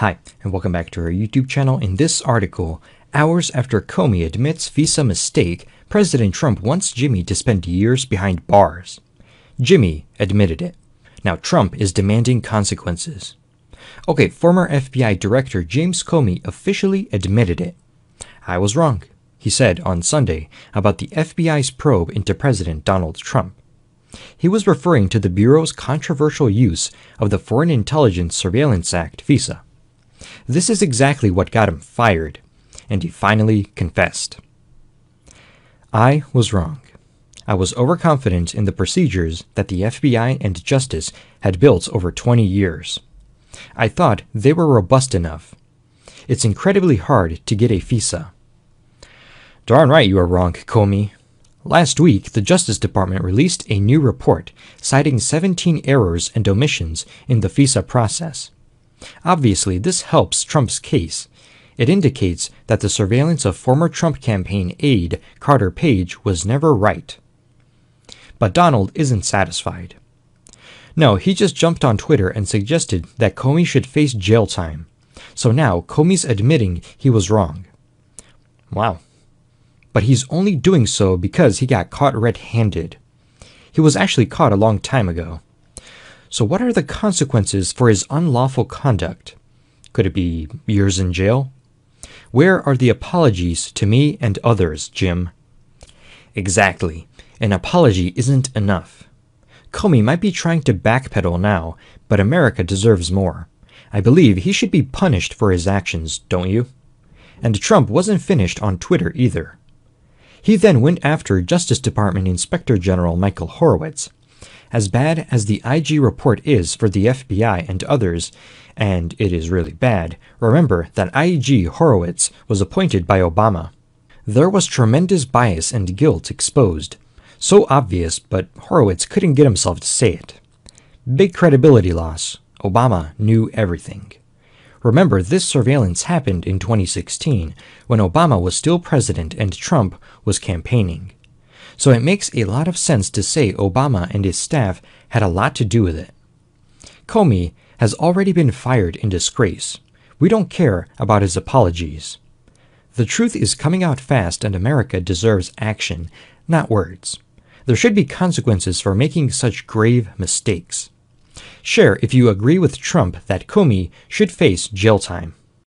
Hi, and welcome back to our YouTube channel. In this article, hours after Comey admits FISA mistake, President Trump wants Jimmy to spend years behind bars. Jimmy admitted it. Now Trump is demanding consequences. Okay, former FBI Director James Comey officially admitted it. I was wrong, he said on Sunday about the FBI's probe into President Donald Trump. He was referring to the Bureau's controversial use of the Foreign Intelligence Surveillance Act FISA. This is exactly what got him fired, and he finally confessed. I was wrong. I was overconfident in the procedures that the FBI and Justice had built over 20 years. I thought they were robust enough. It's incredibly hard to get a FISA. Darn right you are wrong, Comey. Last week, the Justice Department released a new report citing 17 errors and omissions in the FISA process. Obviously, this helps Trump's case. It indicates that the surveillance of former Trump campaign aide Carter Page was never right. But Donald isn't satisfied. No, he just jumped on Twitter and suggested that Comey should face jail time. So now Comey's admitting he was wrong. Wow, but he's only doing so because he got caught red handed. He was actually caught a long time ago. So, what are the consequences for his unlawful conduct? Could it be years in jail? Where are the apologies to me and others, Jim? Exactly. An apology isn't enough. Comey might be trying to backpedal now, but America deserves more. I believe he should be punished for his actions, don't you? And Trump wasn't finished on Twitter either. He then went after Justice Department Inspector General Michael Horowitz. As bad as the IG report is for the FBI and others, and it is really bad, remember that IG Horowitz was appointed by Obama. There was tremendous bias and guilt exposed. So obvious, but Horowitz couldn't get himself to say it. Big credibility loss. Obama knew everything. Remember, this surveillance happened in 2016 when Obama was still president and Trump was campaigning. So it makes a lot of sense to say Obama and his staff had a lot to do with it. Comey has already been fired in disgrace. We don't care about his apologies. The truth is coming out fast, and America deserves action, not words. There should be consequences for making such grave mistakes. Share if you agree with Trump that Comey should face jail time.